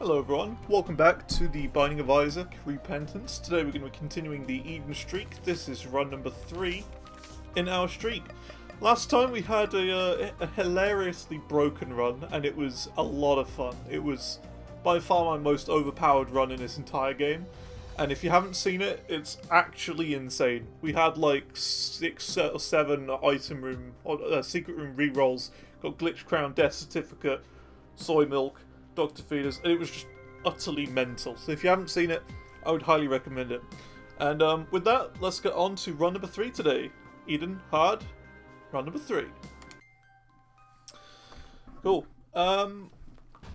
Hello everyone, welcome back to the Binding of Isaac Repentance. Today we're going to be continuing the Eden streak. This is run number 3 in our streak. Last time we had a, uh, a hilariously broken run and it was a lot of fun. It was by far my most overpowered run in this entire game. And if you haven't seen it, it's actually insane. We had like six or seven item room, or uh, secret room rerolls, got glitch crown, death certificate, soy milk, Dr. Fetus, and it was just utterly mental. So if you haven't seen it, I would highly recommend it. And um, with that, let's get on to run number three today. Eden, hard, run number three. Cool. Um,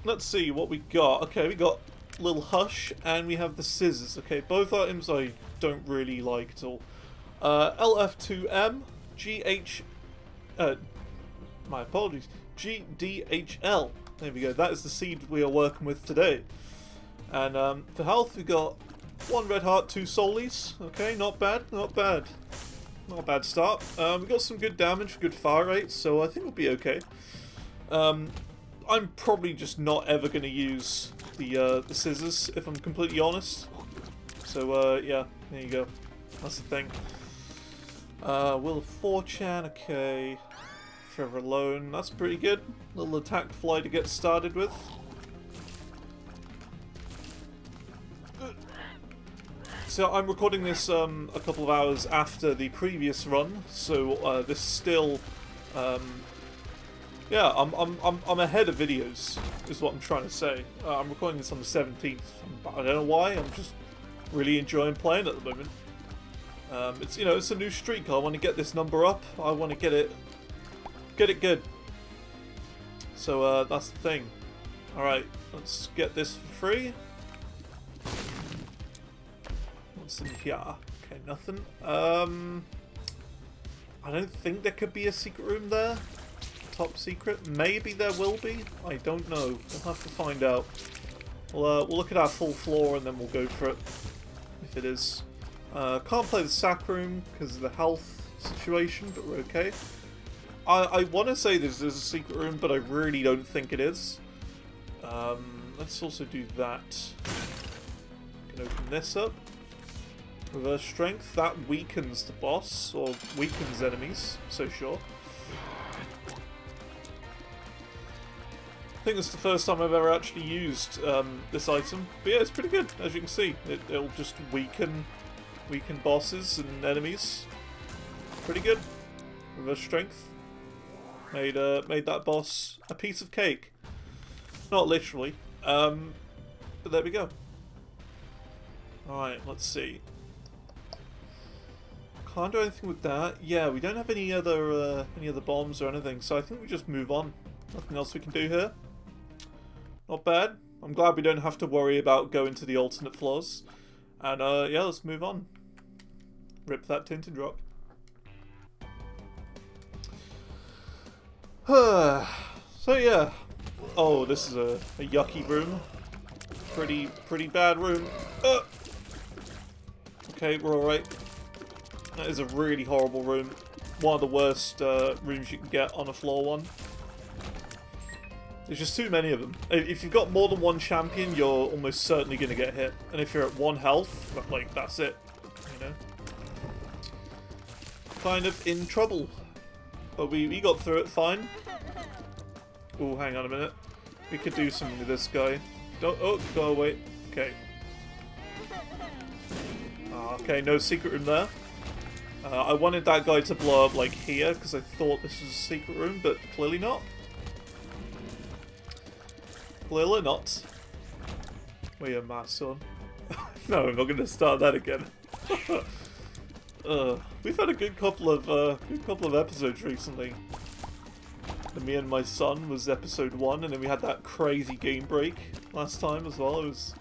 let's see what we got. Okay, we got little hush and we have the scissors. Okay, both items I don't really like at all. Uh, LF2M, GH, uh, my apologies, GDHL. There we go. That is the seed we are working with today. And um, for health, we got one red heart, two soulies. Okay, not bad, not bad. Not a bad start. Um, we got some good damage, good fire rate, so I think we'll be okay. Um, I'm probably just not ever going to use the uh, the scissors, if I'm completely honest. So, uh, yeah, there you go. That's the thing. Uh, Wheel of Fortune, okay. Trevor alone, that's pretty good. Little attack fly to get started with. So I'm recording this um, a couple of hours after the previous run, so uh, this still, um, yeah, I'm, I'm, I'm, I'm ahead of videos, is what I'm trying to say. Uh, I'm recording this on the 17th. I don't know why, I'm just really enjoying playing at the moment. Um, it's, you know, it's a new streak, I want to get this number up, I want to get it Get it good. So uh, that's the thing. Alright, let's get this for free. What's in here? Okay, nothing. Um, I don't think there could be a secret room there. Top secret. Maybe there will be. I don't know. We'll have to find out. We'll, uh, we'll look at our full floor and then we'll go for it. If it is. Uh, can't play the sack room because of the health situation, but we're okay. I, I want to say this is a secret room, but I really don't think it is. Um, let's also do that. Can open this up. Reverse strength. That weakens the boss, or weakens enemies, so sure. I think is the first time I've ever actually used um, this item. But yeah, it's pretty good, as you can see. It, it'll just weaken, weaken bosses and enemies. Pretty good. Reverse strength. Made uh, made that boss a piece of cake. Not literally, um, but there we go. Alright, let's see. Can't do anything with that. Yeah, we don't have any other uh, any other bombs or anything, so I think we just move on. Nothing else we can do here. Not bad. I'm glad we don't have to worry about going to the alternate floors. And uh, yeah, let's move on. Rip that tinted drop. so yeah. Oh, this is a, a yucky room. Pretty, pretty bad room. Uh. Okay, we're alright. That is a really horrible room. One of the worst uh, rooms you can get on a floor one. There's just too many of them. If you've got more than one champion, you're almost certainly going to get hit. And if you're at one health, like, that's it. You know? Kind of in trouble. But we, we got through it fine. Oh, hang on a minute. We could do something with this guy. Don't, oh, go away. Okay. Ah, okay, no secret room there. Uh, I wanted that guy to blow up like here because I thought this was a secret room, but clearly not. Clearly not. Wait, my son. no, I'm not going to start that again. Uh, we've had a good couple of uh, good couple of episodes recently. The Me and My Son was episode one, and then we had that crazy game break last time as well. It was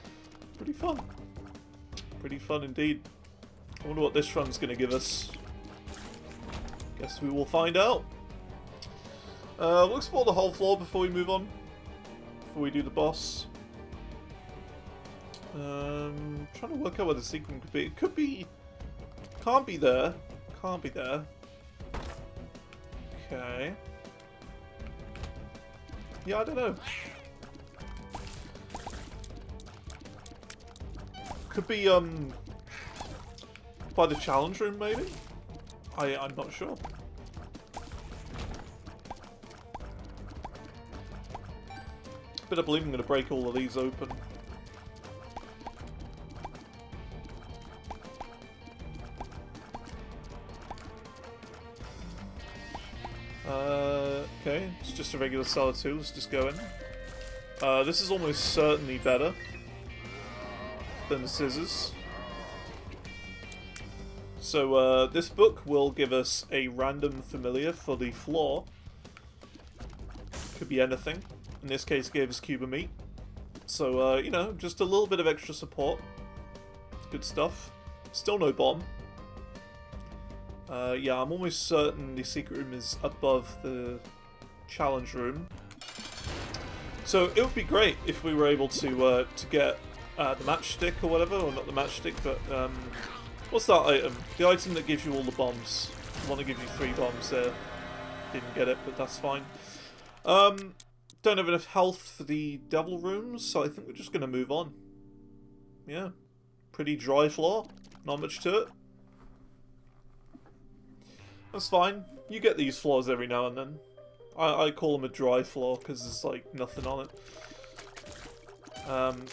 pretty fun. Pretty fun indeed. I wonder what this run's going to give us. Guess we will find out. Uh, we'll explore the whole floor before we move on. Before we do the boss. Um, trying to work out where the sequence could be. It could be can't be there. Can't be there. Okay. Yeah, I don't know. Could be, um... By the challenge room, maybe? I, I'm not sure. But I believe I'm going to break all of these open. It's just a regular cellar too, let's just go in. Uh, this is almost certainly better than the scissors. So uh, this book will give us a random familiar for the floor. Could be anything. In this case, gave us Cube of Meat. So, uh, you know, just a little bit of extra support. Good stuff. Still no bomb. Uh, yeah, I'm almost certain the secret room is above the challenge room. So it would be great if we were able to uh, to get uh, the matchstick or whatever, or not the matchstick, but um, what's that item? The item that gives you all the bombs. The one that gives you three bombs there. Didn't get it, but that's fine. Um, don't have enough health for the devil rooms, so I think we're just going to move on. Yeah, pretty dry floor. Not much to it. That's fine. You get these floors every now and then. I, I call them a dry floor because there's like nothing on it. Um,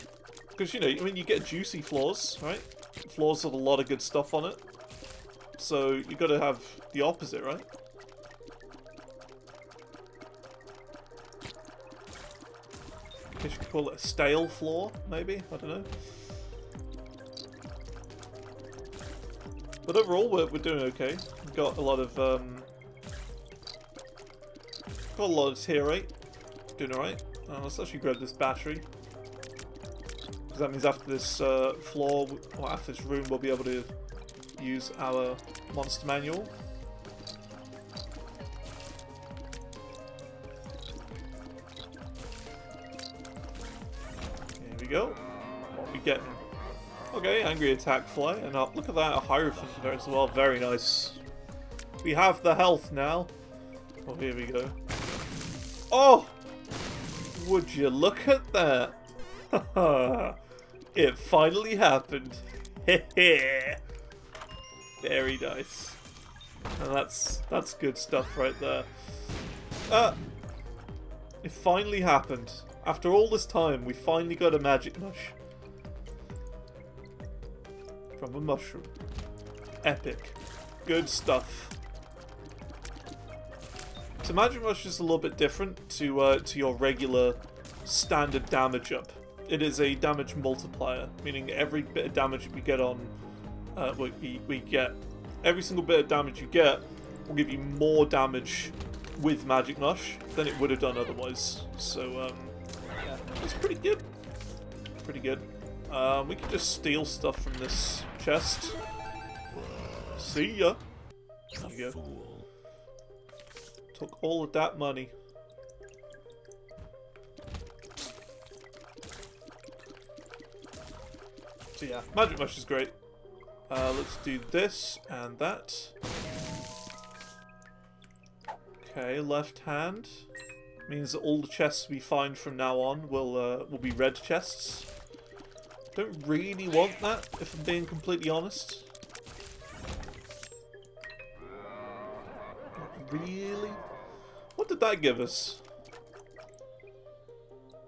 because, you know, I mean, you get juicy floors, right? Floors with a lot of good stuff on it. So, you got to have the opposite, right? I guess you could call it a stale floor, maybe? I don't know. But overall, we're, we're doing okay. We've got a lot of, um... Got a lot of tier 8. Doing alright. Uh, let's actually grab this battery Because that means after this uh, floor, or after this room, we'll be able to use our monster manual. Here we go. What we getting? Okay, angry attack fly, and uh, look at that, a hierophant there as well. Very nice. We have the health now. Oh, here we go. Oh! Would you look at that? It finally happened. Very nice. And that's that's good stuff right there. Uh, it finally happened. After all this time, we finally got a magic mush. From a mushroom. Epic. Good stuff. So magic mush is a little bit different to uh, to your regular standard damage up it is a damage multiplier, meaning every bit of damage we get on, uh, we, we get, every single bit of damage you get will give you more damage with Magic Mush than it would have done otherwise. So, um, yeah, it's pretty good. Pretty good. Um, we can just steal stuff from this chest. See ya. There go. Took all of that money. So yeah, Magic Mush is great. Uh, let's do this and that. Okay, left hand. Means that all the chests we find from now on will uh, will be red chests. Don't really want that, if I'm being completely honest. Really? What did that give us?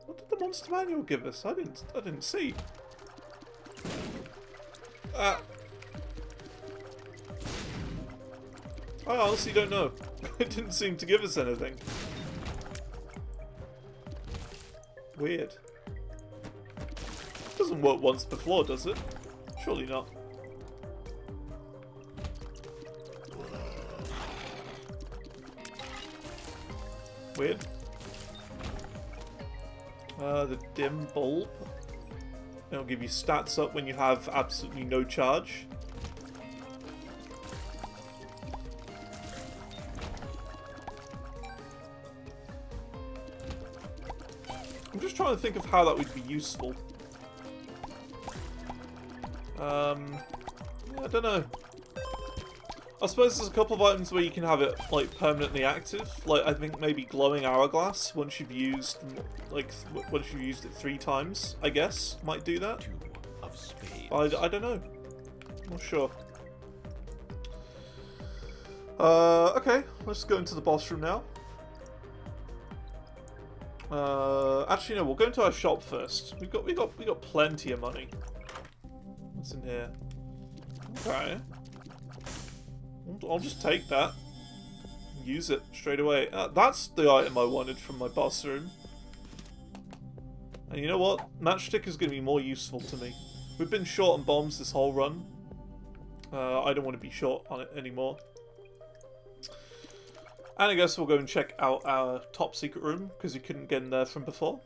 What did the monster manual give us? I didn't I didn't see. Ah. I honestly don't know. it didn't seem to give us anything. Weird. Doesn't work once before, does it? Surely not. Weird. Uh, the dim bulb. It'll give you stats up when you have absolutely no charge. I'm just trying to think of how that would be useful. Um, I don't know. I suppose there's a couple of items where you can have it like permanently active. Like I think maybe glowing hourglass once you've used like once you've used it three times. I guess might do that. I, I don't know. I'm Not sure. Uh, okay, let's go into the boss room now. Uh, actually, no. We'll go into our shop first. We've got, we got, we got plenty of money. What's in here? Okay. I'll- just take that. Use it straight away. Uh, that's the item I wanted from my boss room. And you know what? Matchstick is going to be more useful to me. We've been short on bombs this whole run. Uh, I don't want to be short on it anymore. And I guess we'll go and check out our top secret room, because we couldn't get in there from before.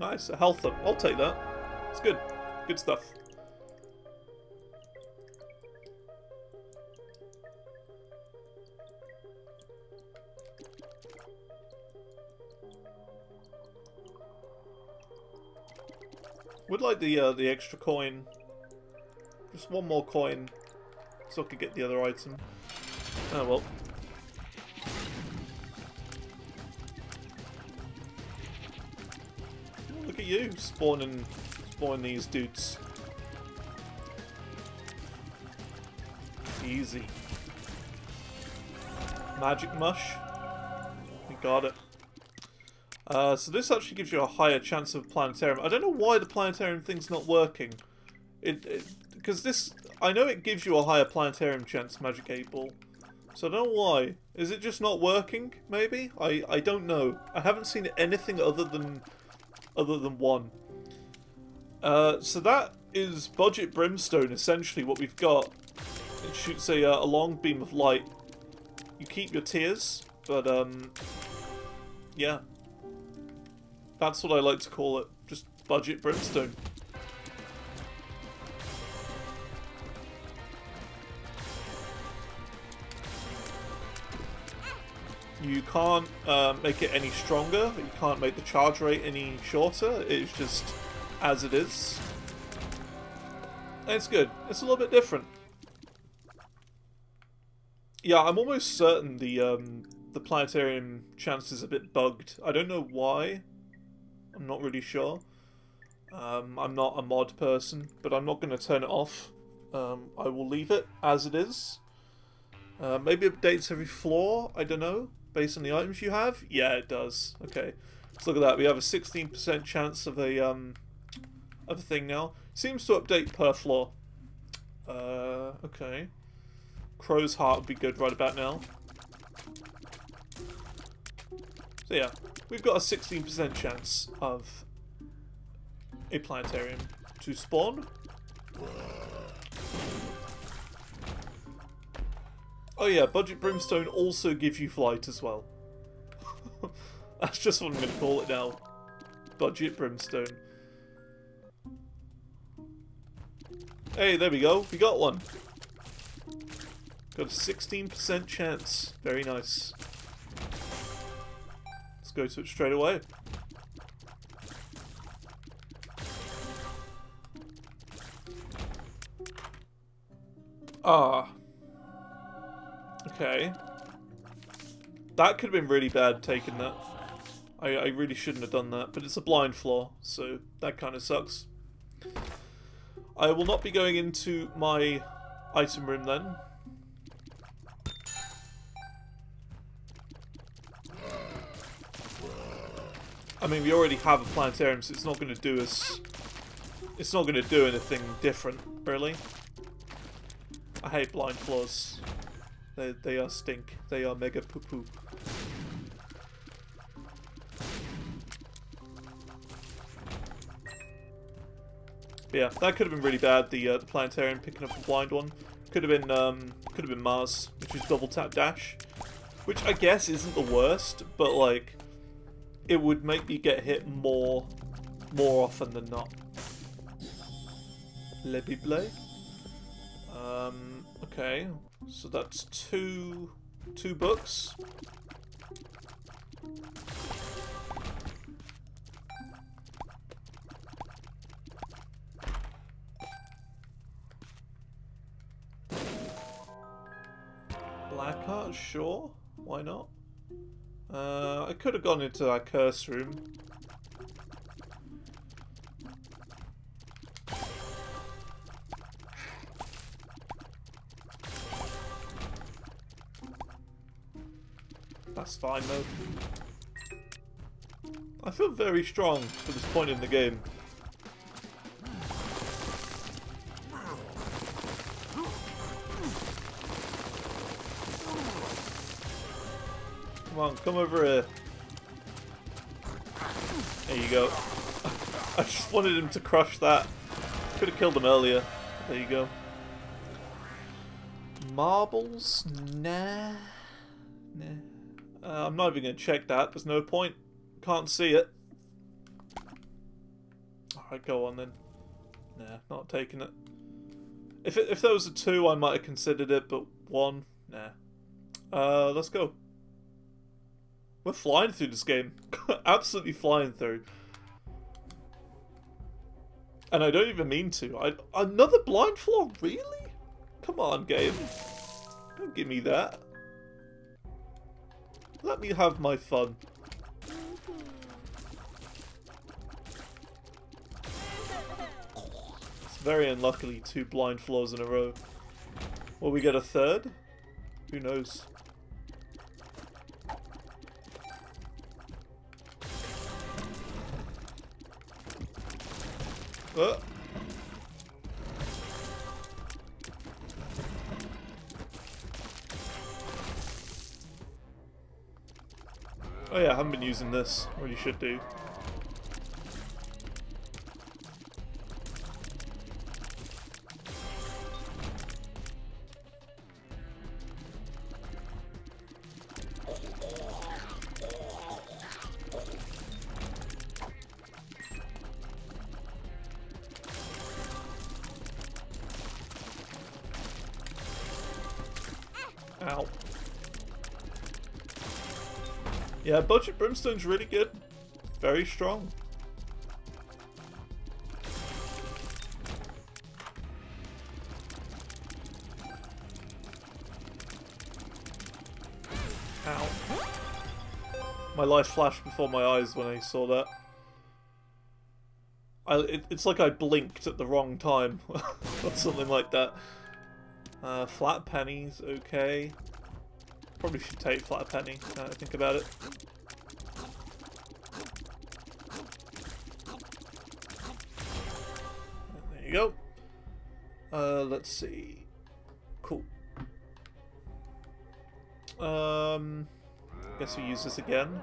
Nice, a health up. I'll take that. It's good. Good stuff. Would like the uh, the extra coin. Just one more coin, so I could get the other item. Oh well. You spawning, spawning these dudes. Easy. Magic mush. We got it. Uh, so this actually gives you a higher chance of planetarium. I don't know why the planetarium thing's not working. It because this I know it gives you a higher planetarium chance, Magic 8 Ball. So I don't know why. Is it just not working? Maybe I I don't know. I haven't seen anything other than other than one. Uh, so that is budget brimstone. Essentially, what we've got. It shoots a uh, a long beam of light. You keep your tears, but um, yeah. That's what I like to call it. Just budget brimstone. You can't uh, make it any stronger. You can't make the charge rate any shorter. It's just as it is. And it's good. It's a little bit different. Yeah, I'm almost certain the um, the planetarium chance is a bit bugged. I don't know why. I'm not really sure. Um, I'm not a mod person, but I'm not going to turn it off. Um, I will leave it as it is. Uh, maybe updates every floor, I don't know, based on the items you have. Yeah, it does. Okay, let's look at that. We have a 16% chance of a um, of a thing now. Seems to update per floor. Uh, okay. Crow's Heart would be good right about now. So yeah, we've got a 16% chance of a planetarium to spawn. Oh yeah, Budget Brimstone also gives you flight as well. That's just what I'm going to call it now. Budget Brimstone. Hey, there we go. We got one. Got a 16% chance. Very nice. Let's go to it straight away. Ah. Okay. That could have been really bad taking that. I, I really shouldn't have done that, but it's a blind floor, so that kind of sucks. I will not be going into my item room then. I mean, we already have a planetarium, so it's not going to do us... It's not going to do anything different, really. I hate blind floors. They, they are stink. They are mega poo-poo. Yeah, that could have been really bad, the, uh, the planetarium picking up a blind one. Could have been, um, could have been Mars, which is double tap dash. Which I guess isn't the worst, but like, it would make me get hit more, more often than not. Le Bible. Um, okay, so that's two, two books. Blackheart, sure. Why not? Uh, I could have gone into that curse room. Fine though. I feel very strong for this point in the game. Come on, come over here. There you go. I just wanted him to crush that. Could have killed him earlier. There you go. Marbles? Nah. Nah. Uh, I'm not even going to check that. There's no point. Can't see it. Alright, go on then. Nah, not taking it. If, it, if there was a two, I might have considered it, but one, nah. Uh, let's go. We're flying through this game. Absolutely flying through. And I don't even mean to. I, another blind floor? Really? Come on, game. Don't give me that. Let me have my fun. It's very unluckily two blind floors in a row. Will we get a third? Who knows? Uh. Oh yeah, I haven't been using this. Really should do. Yeah, Budget Brimstone's really good. Very strong. Ow. My life flashed before my eyes when I saw that. I, it, it's like I blinked at the wrong time, or something like that. Uh, flat pennies, okay. Probably should take flat penny, now I think about it. Let's see. Cool. Um, guess we use this again.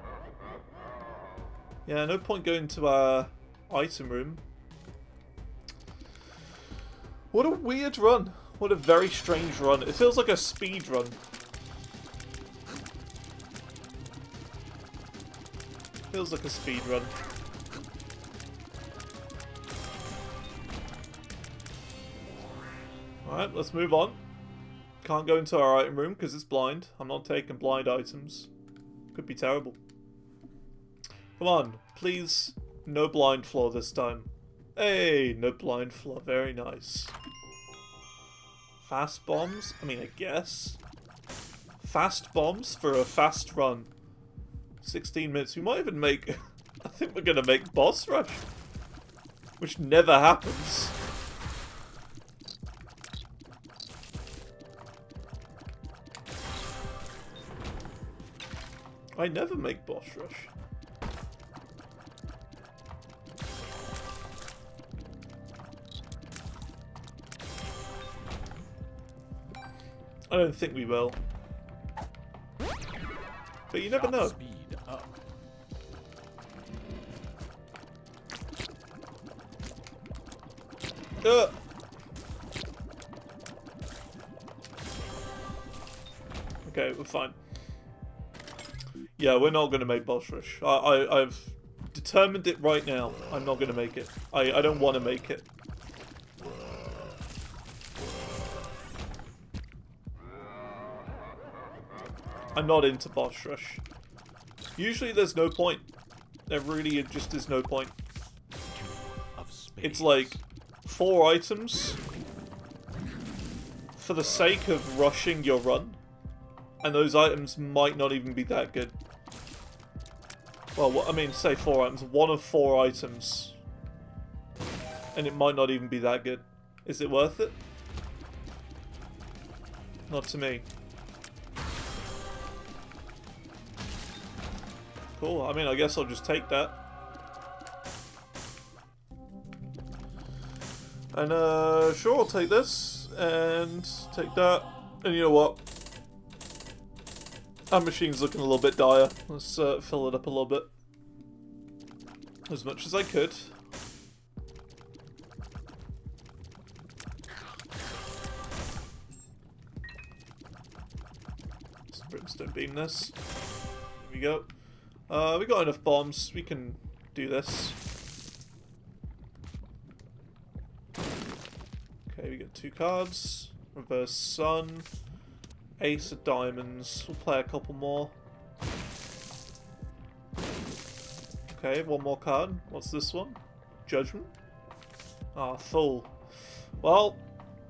Yeah, no point going to our item room. What a weird run. What a very strange run. It feels like a speed run. Feels like a speed run. Alright, let's move on. Can't go into our item room because it's blind. I'm not taking blind items. Could be terrible. Come on, please. No blind floor this time. Hey, no blind floor. Very nice. Fast bombs? I mean, I guess. Fast bombs for a fast run. 16 minutes. We might even make... I think we're going to make boss rush. Which never happens. I never make boss rush. I don't think we will. But you never know. Uh. Okay, we're fine. Yeah, we're not going to make boss rush. I, I, I've determined it right now. I'm not going to make it. I, I don't want to make it. I'm not into boss rush. Usually there's no point. There really just is no point. It's like four items for the sake of rushing your run. and those items might not even be that good. Well, I mean, say four items. One of four items. And it might not even be that good. Is it worth it? Not to me. Cool, I mean, I guess I'll just take that. And, uh, sure, I'll take this, and take that, and you know what? Our machine's looking a little bit dire. Let's uh, fill it up a little bit. As much as I could. Brimstone beam this. Here we go. Uh, we got enough bombs. We can do this. Okay, we get two cards. Reverse Sun. Ace of Diamonds. We'll play a couple more. Okay, one more card. What's this one? Judgment? Ah, full. Well,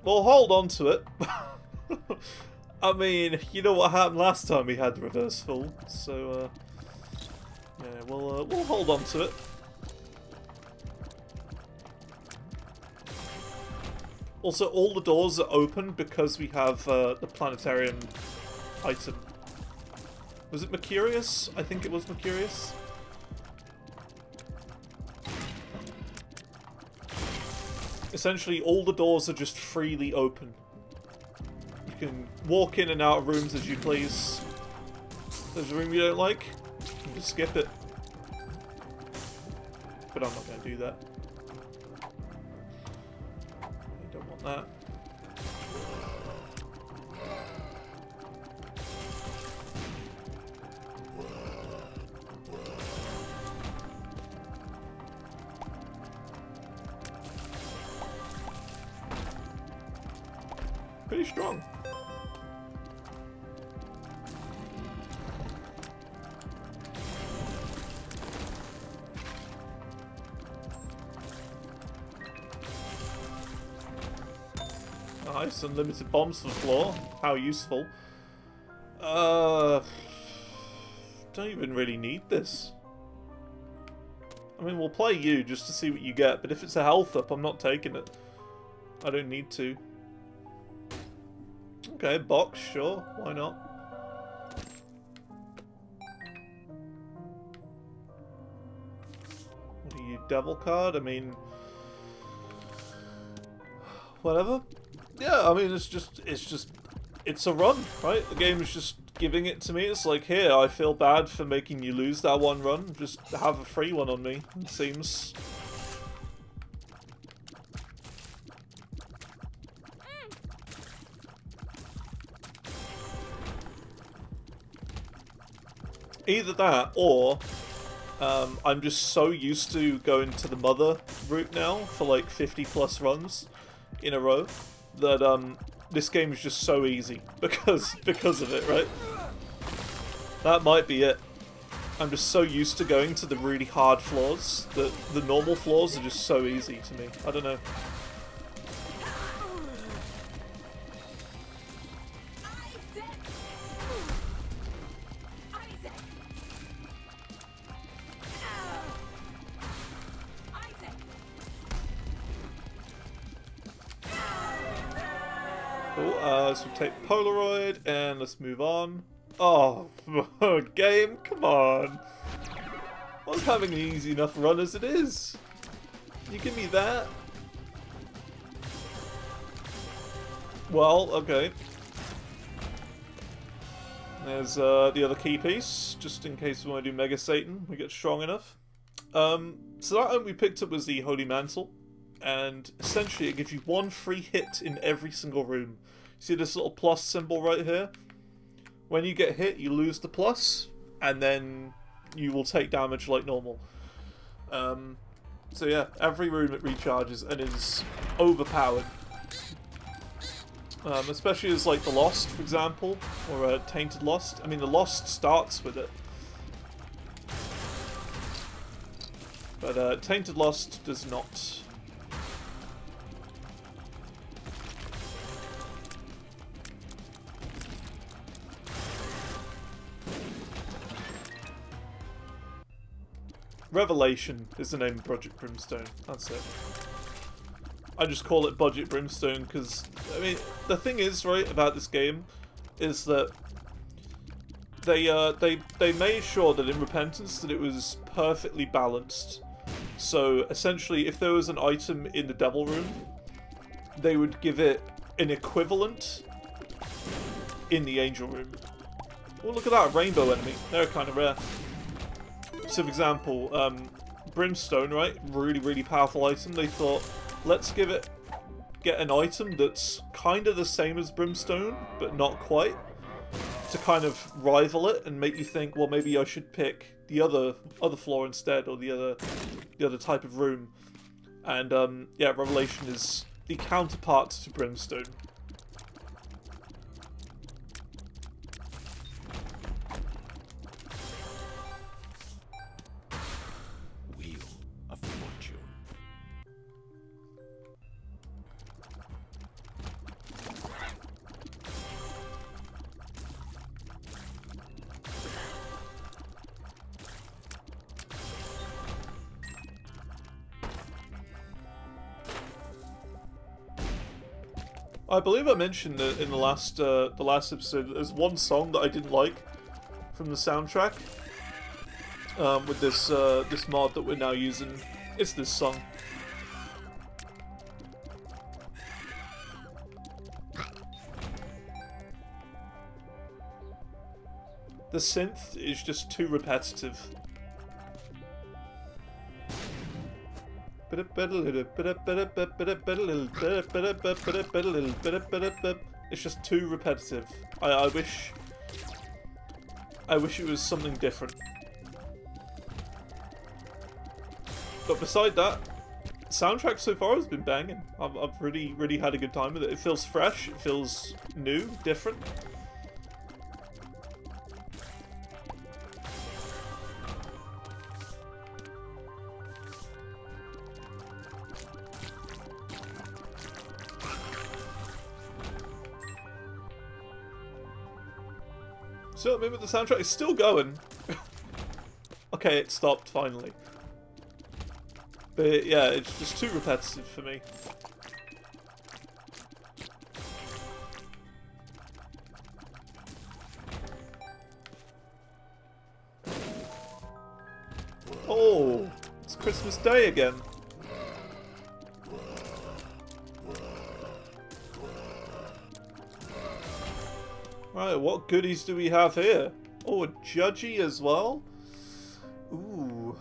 we'll hold on to it. I mean, you know what happened last time we had the reverse full, so uh, yeah, we'll uh, we'll hold on to it. Also, all the doors are open because we have uh, the planetarium item. Was it Mercurius? I think it was Mercurius. Essentially, all the doors are just freely open. You can walk in and out of rooms as you please. If there's a room you don't like, you can just skip it. But I'm not going to do that. That. Unlimited bombs for the floor. How useful. Uh, don't even really need this. I mean, we'll play you just to see what you get, but if it's a health up, I'm not taking it. I don't need to. Okay, box, sure. Why not? What are you, devil card? I mean... Whatever. Yeah, I mean, it's just, it's just, it's a run, right? The game is just giving it to me. It's like, here, I feel bad for making you lose that one run. Just have a free one on me, it seems. Either that, or um, I'm just so used to going to the mother route now for like 50 plus runs in a row that um, this game is just so easy because because of it, right? That might be it. I'm just so used to going to the really hard floors that the normal floors are just so easy to me. I don't know. Take Polaroid and let's move on. Oh, game, come on. I was having an easy enough run as it is. You give me that? Well, okay. There's uh, the other key piece, just in case we want to do Mega Satan, we get strong enough. Um, so that one we picked up was the Holy Mantle, and essentially it gives you one free hit in every single room. See this little plus symbol right here? When you get hit, you lose the plus, and then you will take damage like normal. Um, so yeah, every room it recharges and is overpowered. Um, especially as like the Lost, for example, or uh, Tainted Lost. I mean, the Lost starts with it. But uh, Tainted Lost does not. Revelation is the name of Budget Brimstone. That's it. I just call it Budget Brimstone because, I mean, the thing is, right, about this game is that they uh, they they made sure that in Repentance that it was perfectly balanced. So essentially, if there was an item in the Devil Room, they would give it an equivalent in the Angel Room. Oh, look at that rainbow enemy. They're kind of rare. So, for example, um, Brimstone, right? Really, really powerful item. They thought, let's give it get an item that's kind of the same as Brimstone, but not quite to kind of rival it and make you think, well, maybe I should pick the other other floor instead, or the other the other type of room. And um, yeah, Revelation is the counterpart to Brimstone. Mentioned in the last uh, the last episode. There's one song that I didn't like from the soundtrack um, with this uh, this mod that we're now using. It's this song. The synth is just too repetitive. It's just too repetitive. I, I wish... I wish it was something different. But beside that, soundtrack so far has been banging. I've, I've really, really had a good time with it. It feels fresh, it feels new, different. So maybe the soundtrack is still going. okay, it stopped finally. But yeah, it's just too repetitive for me. Oh, it's Christmas Day again. What goodies do we have here? Oh, a Judgy as well? Ooh.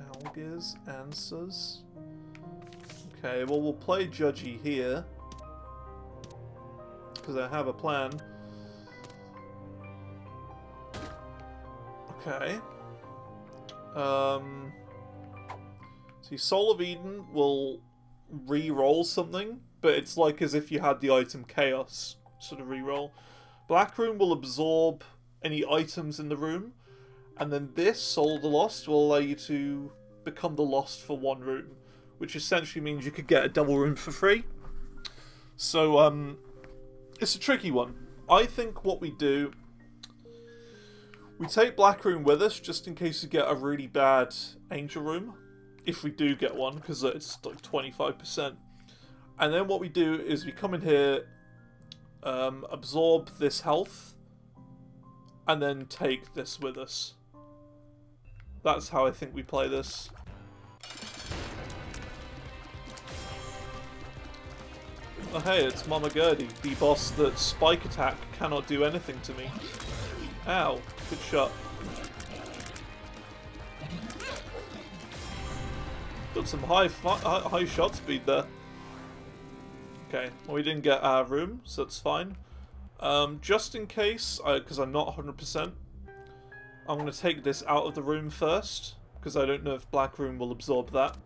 Algers, answers. Okay, well we'll play Judgy here. Because I have a plan. Okay. Um... See, Soul of Eden will re-roll something, but it's like as if you had the item Chaos sort of re-roll. Black Rune will absorb any items in the room, and then this, Soul the Lost, will allow you to become the Lost for one room, which essentially means you could get a double room for free. So, um, it's a tricky one. I think what we do, we take Black Rune with us just in case we get a really bad Angel Room, if we do get one, because it's like 25%. And then what we do is we come in here, um, absorb this health, and then take this with us. That's how I think we play this. Oh hey, it's Mama Gurdy, the boss that Spike Attack cannot do anything to me. Ow, good shot. Got some high, high, high shot speed there. Okay, well, we didn't get our room, so that's fine. Um, just in case, because I'm not 100%, I'm going to take this out of the room first, because I don't know if Black Rune will absorb that.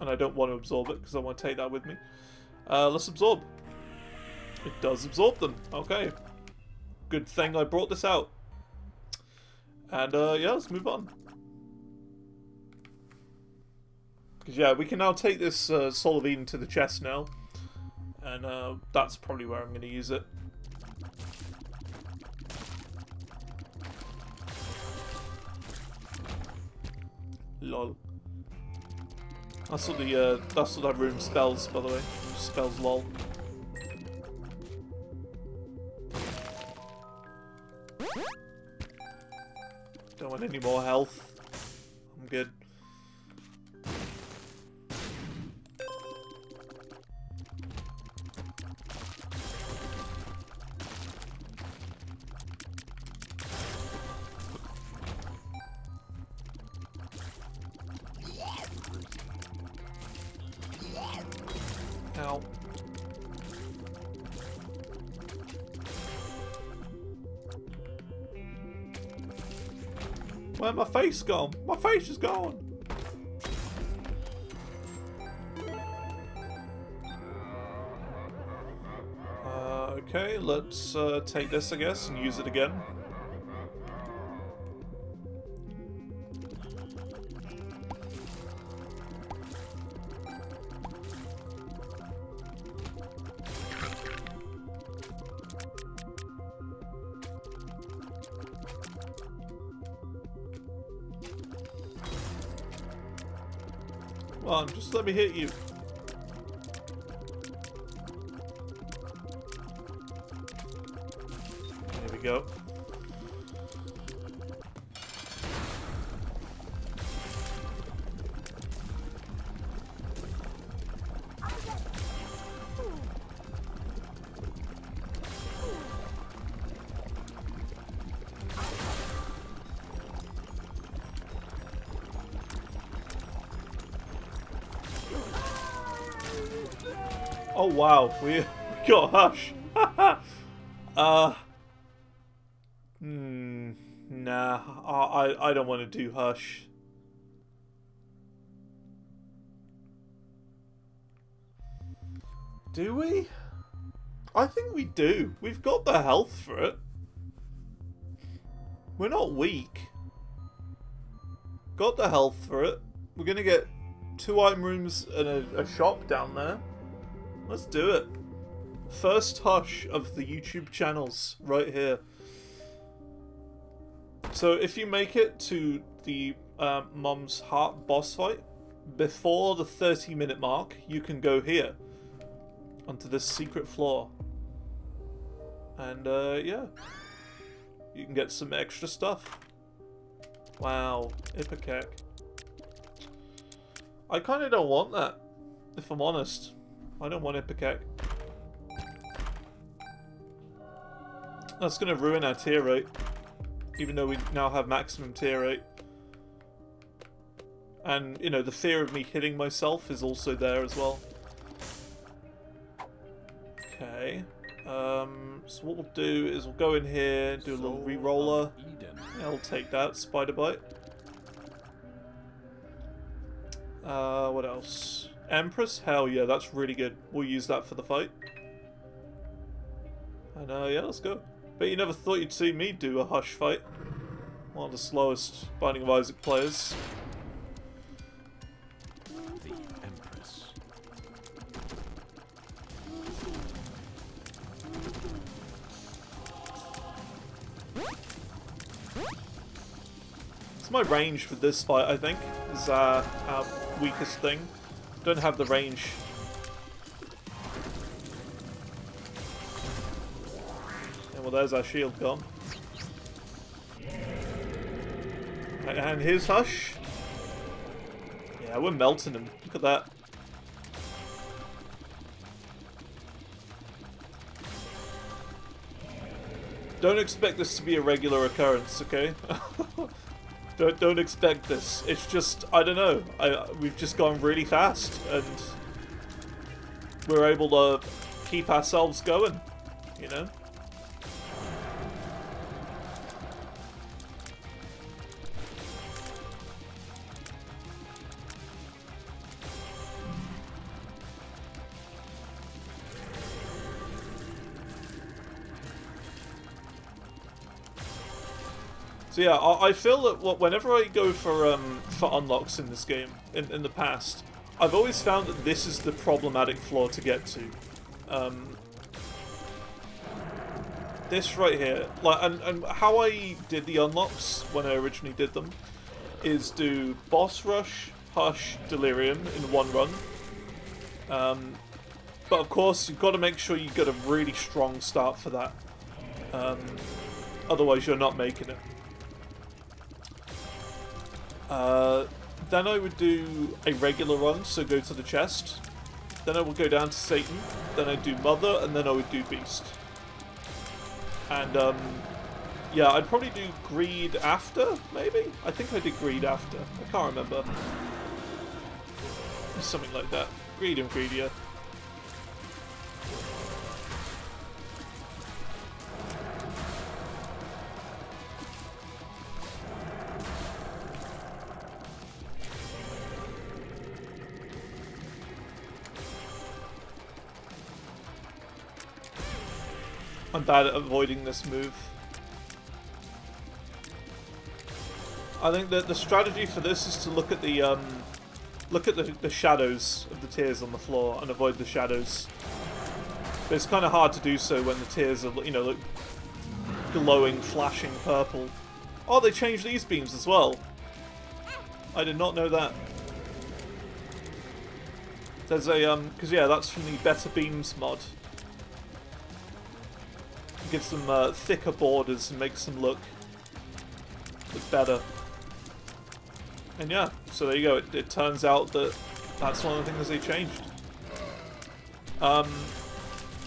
And I don't want to absorb it, because I want to take that with me. Uh, let's absorb. It does absorb them. Okay. Good thing I brought this out. And, uh, yeah, let's move on. Because, yeah, we can now take this uh, Soul of Eden to the chest now. And uh, that's probably where I'm going to use it. Lol. That's what the uh, that's what that room spells, by the way. It spells lol. Don't want any more health. I'm good. Face gone? My face is gone. Uh, okay, let's uh, take this, I guess, and use it again. Hit you. Oh wow, we, got Hush. uh, hmm, nah, I, I, don't want to do Hush. Do we? I think we do. We've got the health for it. We're not weak. Got the health for it. We're gonna get two item rooms and a, a shop down there. Let's do it. First hush of the YouTube channels right here. So if you make it to the uh, Mom's Heart boss fight before the 30 minute mark, you can go here onto this secret floor. And uh, yeah, you can get some extra stuff. Wow, Ipecac. I kind of don't want that, if I'm honest. I don't want Ipecac. That's going to ruin our tear rate. Even though we now have maximum tear rate. And, you know, the fear of me hitting myself is also there as well. Okay. Um, so what we'll do is we'll go in here do a little re-roller. Yeah, I'll take that. Spider Bite. Uh, what else? Empress? Hell yeah, that's really good. We'll use that for the fight. And uh, yeah, let's go. Bet you never thought you'd see me do a Hush fight. One of the slowest Binding of Isaac players. The Empress. It's my range for this fight, I think, is uh, our weakest thing. Don't have the range. Yeah, well, there's our shield gone. And- And here's Hush. Yeah, we're melting him. Look at that. Don't expect this to be a regular occurrence, okay? don't don't expect this. It's just I don't know. I we've just gone really fast and we're able to keep ourselves going, you know? So yeah, I, I feel that wh- whenever I go for um, for unlocks in this game, in, in the past, I've always found that this is the problematic floor to get to. Um, this right here, like, and, and how I did the unlocks when I originally did them, is do boss rush, hush, delirium in one run. Um, but of course, you've got to make sure you get a really strong start for that. Um, otherwise, you're not making it. Uh, then I would do a regular run, so go to the chest. Then I would go down to Satan. Then I'd do Mother, and then I would do Beast. And um, yeah, I'd probably do Greed after, maybe? I think I did Greed after. I can't remember. Something like that. Greed and Greedier. I'm bad at avoiding this move. I think that the strategy for this is to look at the um, look at the, the shadows of the tears on the floor and avoid the shadows. But it's kind of hard to do so when the tears are, you know, glowing, flashing purple. Oh, they changed these beams as well. I did not know that. There's a, um, because yeah, that's from the Better Beams mod gives them uh, thicker borders and makes them look, look better. And yeah, so there you go. It, it, turns out that that's one of the things they changed. Um,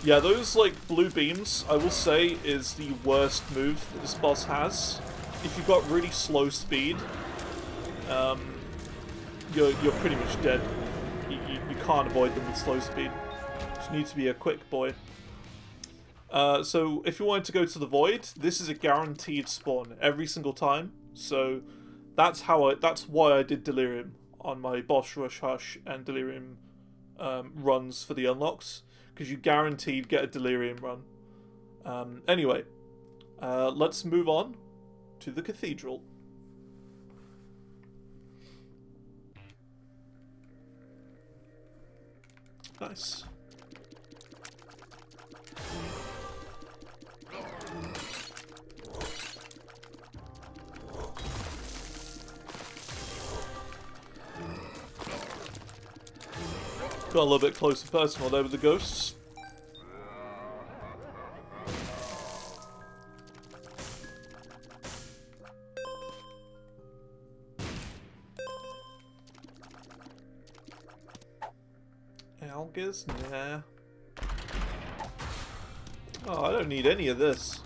yeah, those like blue beams, I will say, is the worst move that this boss has. If you've got really slow speed, um, you're you're pretty much dead. You, you, you can't avoid them with slow speed. You need to be a quick boy. Uh, so if you wanted to go to the void, this is a guaranteed spawn every single time. So that's how I. That's why I did delirium on my boss rush hush and delirium um, runs for the unlocks because you guaranteed get a delirium run. Um, anyway, uh, let's move on to the cathedral. Nice. Got a little bit closer personal there with the ghosts. Algiz? Nah. Oh, I don't need any of this.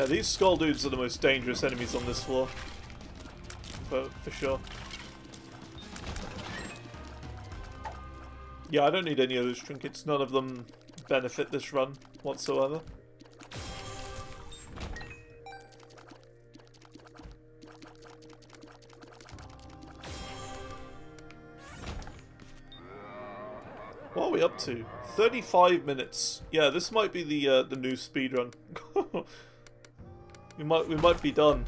Yeah, these skull dudes are the most dangerous enemies on this floor. For, for sure. Yeah, I don't need any of those trinkets. None of them benefit this run whatsoever. What are we up to? 35 minutes. Yeah, this might be the uh, the new speedrun. We might we might be done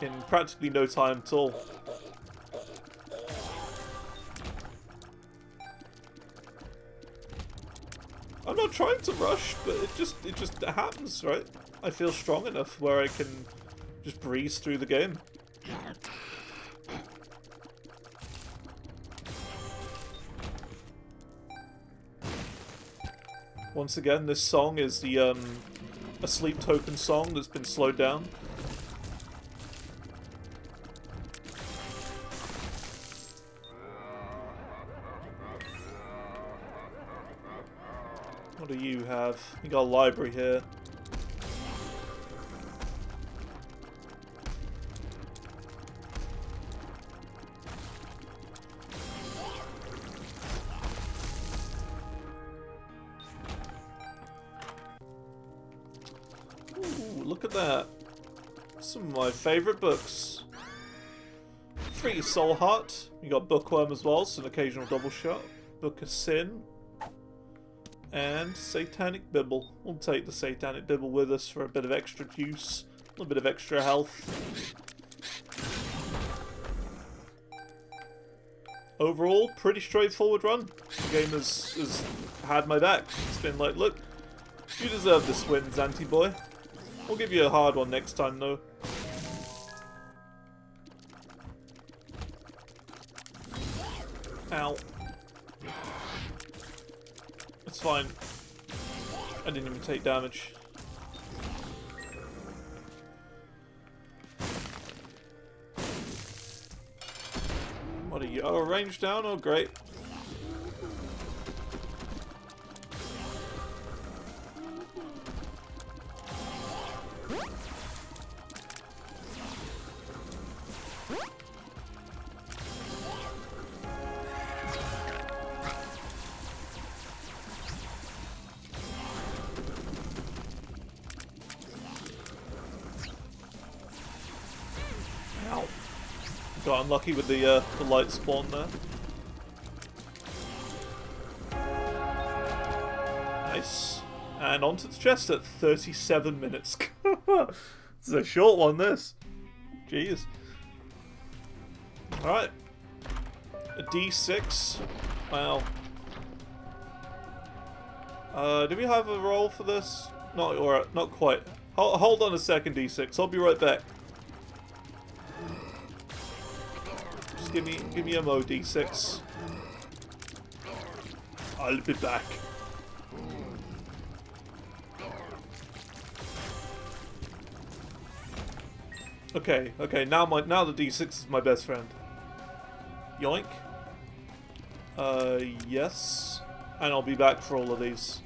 in practically no time at all. I'm not trying to rush, but it just it just happens, right? I feel strong enough where I can just breeze through the game. Once again, this song is the um, a sleep token song that's been slowed down. What do you have? You got a library here. Favourite books. Free Soul Heart. You got Bookworm as well, so an occasional double shot. Book of Sin. And Satanic Bibble. We'll take the Satanic Bibble with us for a bit of extra juice. A little bit of extra health. overall, pretty straightforward run. The game has, has had my back. It's been like, look, you deserve this win, Zanti boy. We'll give you a hard one next time, though. Ow. It's fine. I didn't even take damage. What are you? Oh, range down? Oh, great. Unlucky with the, uh, the light spawn there. Nice. And onto the chest at 37 minutes. is a short one, this. Jeez. Alright. A D6. Wow. Uh, do we have a roll for this? Not, or not quite. Hold on a second, D6. I'll be right back. Give me, give me a mo, D6. I'll be back. Okay, okay, now my now the D6 is my best friend. Yoink. Uh, yes. And I'll be back for all of these.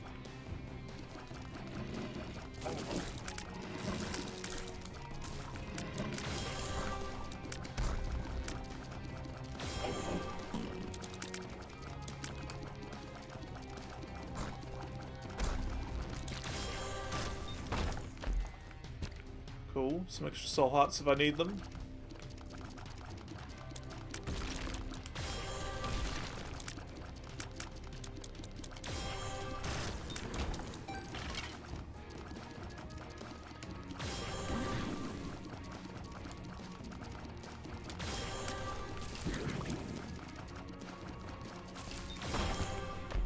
Some extra soul hearts if I need them.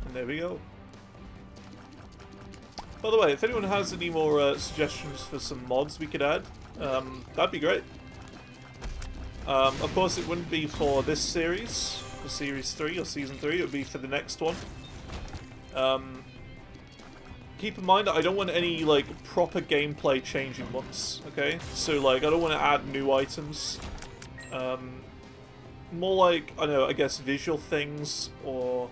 And there we go. By the way, if anyone has any more uh, suggestions for some mods we could add, um, that'd be great. Um, of course, it wouldn't be for this series, for Series 3 or Season 3, it would be for the next one. Um, keep in mind, that I don't want any, like, proper gameplay changing ones, okay? So, like, I don't want to add new items. Um, more like, I know, I guess visual things, or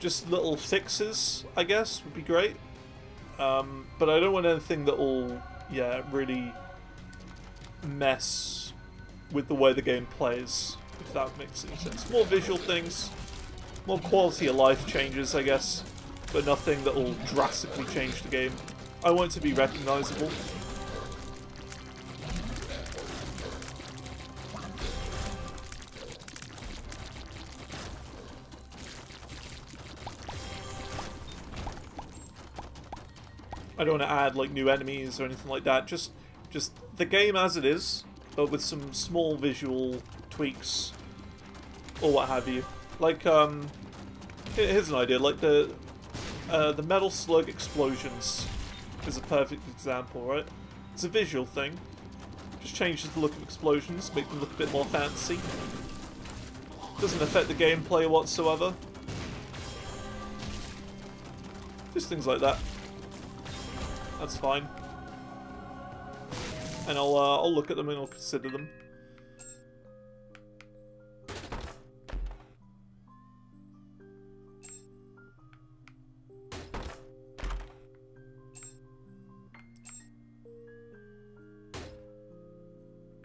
just little fixes, I guess, would be great. Um, but I don't want anything that will, yeah, really mess with the way the game plays, if that makes any sense. More visual things, more quality of life changes, I guess, but nothing that will drastically change the game. I want it to be recognizable. I don't want to add like new enemies or anything like that. Just, just the game as it is, but with some small visual tweaks or what have you. Like, um, here's an idea. Like the, uh, the metal slug explosions is a perfect example, right? It's a visual thing. Just changes the look of explosions, make them look a bit more fancy. Doesn't affect the gameplay whatsoever. Just things like that. That's fine. And I'll uh, I'll look at them and I'll consider them.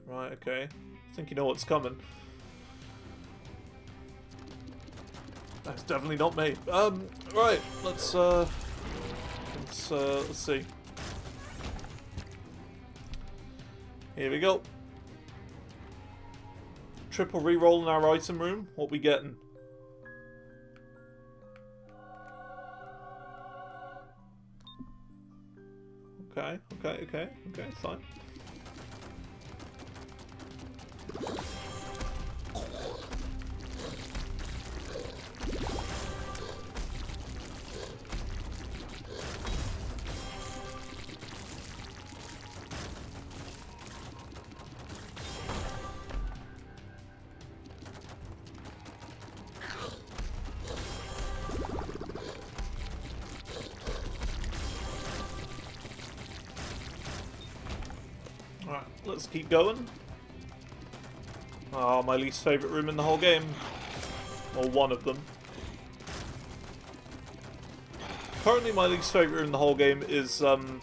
Right, okay. I think you know what's coming. That's definitely not me. Um, right, let's uh let's uh let's see. Here we go. Triple reroll in our item room. What we getting? Okay, okay, okay, okay, fine. Let's keep going. Oh, my least favourite room in the whole game. Or one of them. Currently my least favourite room in the whole game is um,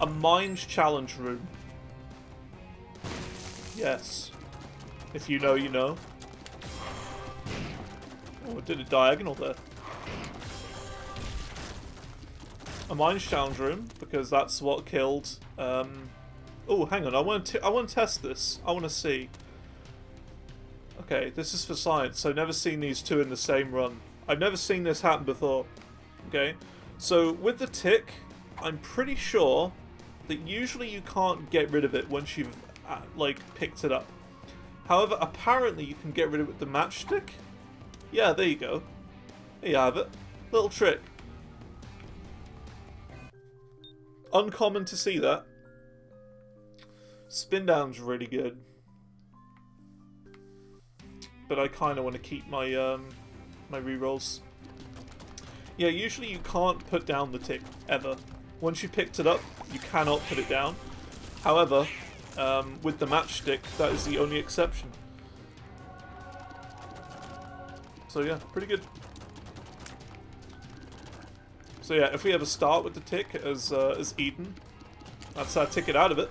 a Mines Challenge room. Yes. If you know, you know. Oh, it did a diagonal there. A Mines Challenge room, because that's what killed... Um... Oh, hang on, I want to I want to test this. I want to see. Okay, this is for science. I've never seen these two in the same run. I've never seen this happen before. Okay, so with the tick, I'm pretty sure that usually you can't get rid of it once you've, uh, like, picked it up. However, apparently you can get rid of it with the matchstick. Yeah, there you go. There you have it. Little trick. Uncommon to see that. Spin down's really good. But I kind of want to keep my um, my rerolls. Yeah, usually you can't put down the tick, ever. Once you picked it up, you cannot put it down. However, um, with the matchstick, that is the only exception. So yeah, pretty good. So yeah, if we ever start with the tick as uh, as Eden, that's our ticket out of it.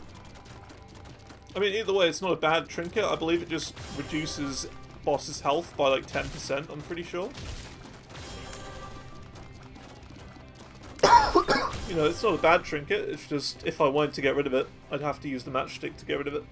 I mean, either way, it's not a bad trinket. I believe it just reduces boss's health by like 10%, I'm pretty sure. you know, it's not a bad trinket, it's just, if I wanted to get rid of it, I'd have to use the matchstick to get rid of it.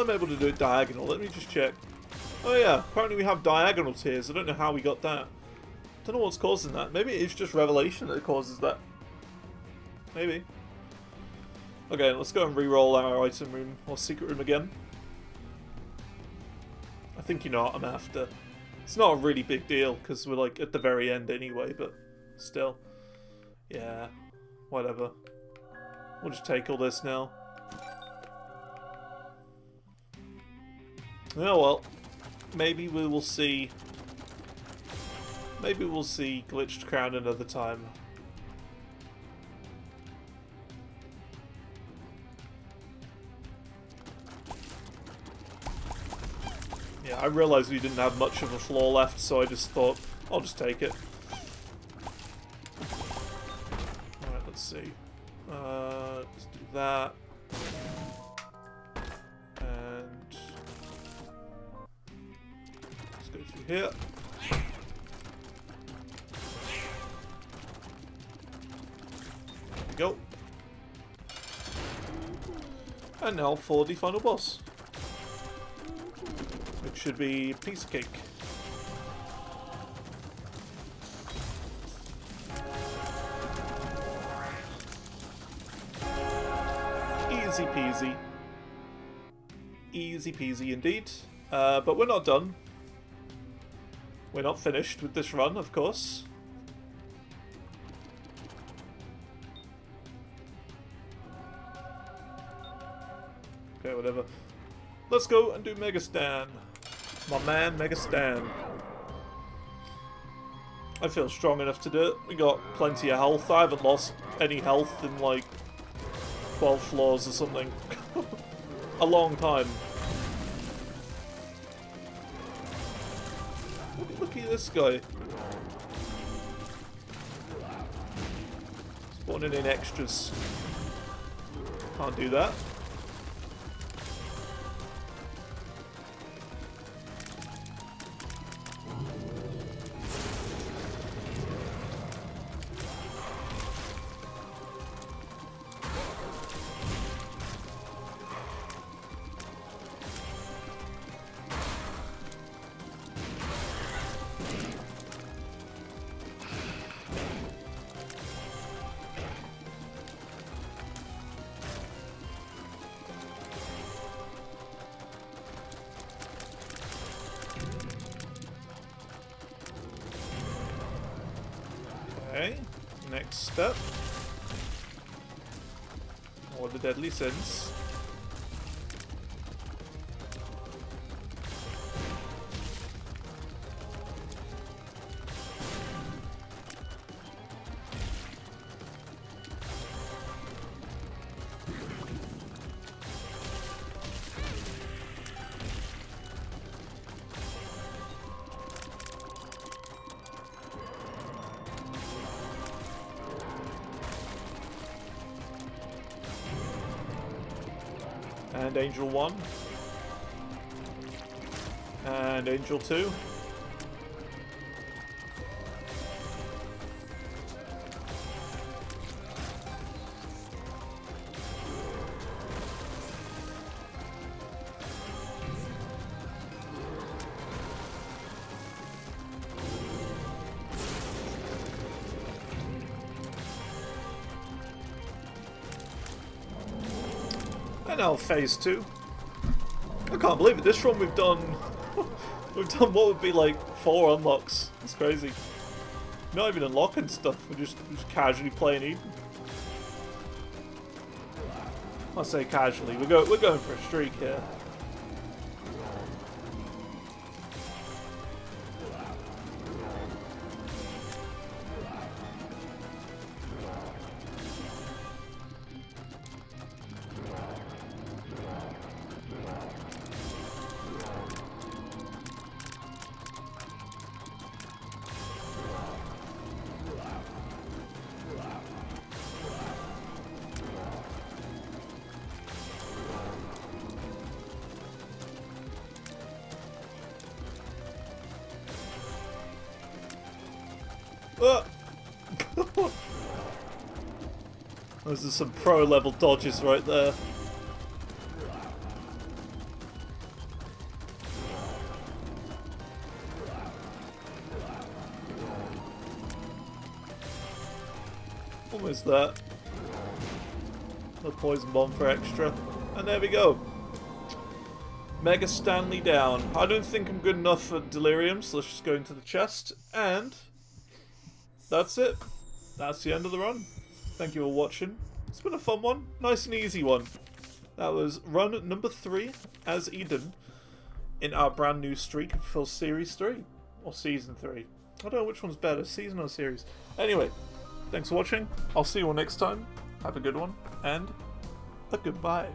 I'm able to do it diagonal. Let me just check. Oh yeah, apparently we have diagonal tears. I don't know how we got that. Don't know what's causing that. Maybe it's just Revelation that causes that. Maybe. Okay, let's go and re-roll our item room or secret room again. I think you know what I'm after. It's not a really big deal because we're like at the very end anyway, but still. Yeah, whatever. We'll just take all this now. Oh well. Maybe we will see... Maybe we'll see Glitched Crown another time. Yeah, I realised we didn't have much of a floor left, so I just thought, I'll just take it. Alright, let's see. Uh, let's do that. Now for the final boss. Which should be piece of cake. Easy peasy. Easy peasy indeed. Uh, but we're not done. We're not finished with this run, of course. Let's go and do Mega Stan. My man, Mega Stan. I feel strong enough to do it. We got plenty of health. I haven't lost any health in like 12 floors or something. A long time. Look at this guy? Spawning in extras. Can't do that. Next step. Or the deadly sins. Angel 1. And Angel 2. Phase two. I can't believe it. This run we've done, we've done what would be like four unlocks. It's crazy. Not even unlocking stuff. We're just, just casually playing Eden. I say casually. We're go we're going for a streak here. Those are some pro level dodges right there. Almost there. The poison bomb for extra. And there we go. Mega Stanley down. I don't think I'm good enough for Delirium, so let's just go into the chest. And that's it. That's the end of the run. Thank you for watching. It's been a fun one. Nice and easy one. That was run number three as Eden in our brand new streak for Series 3. Or Season 3. I don't know which one's better, Season or Series. Anyway, thanks for watching. I'll see you all next time. Have a good one. And a goodbye.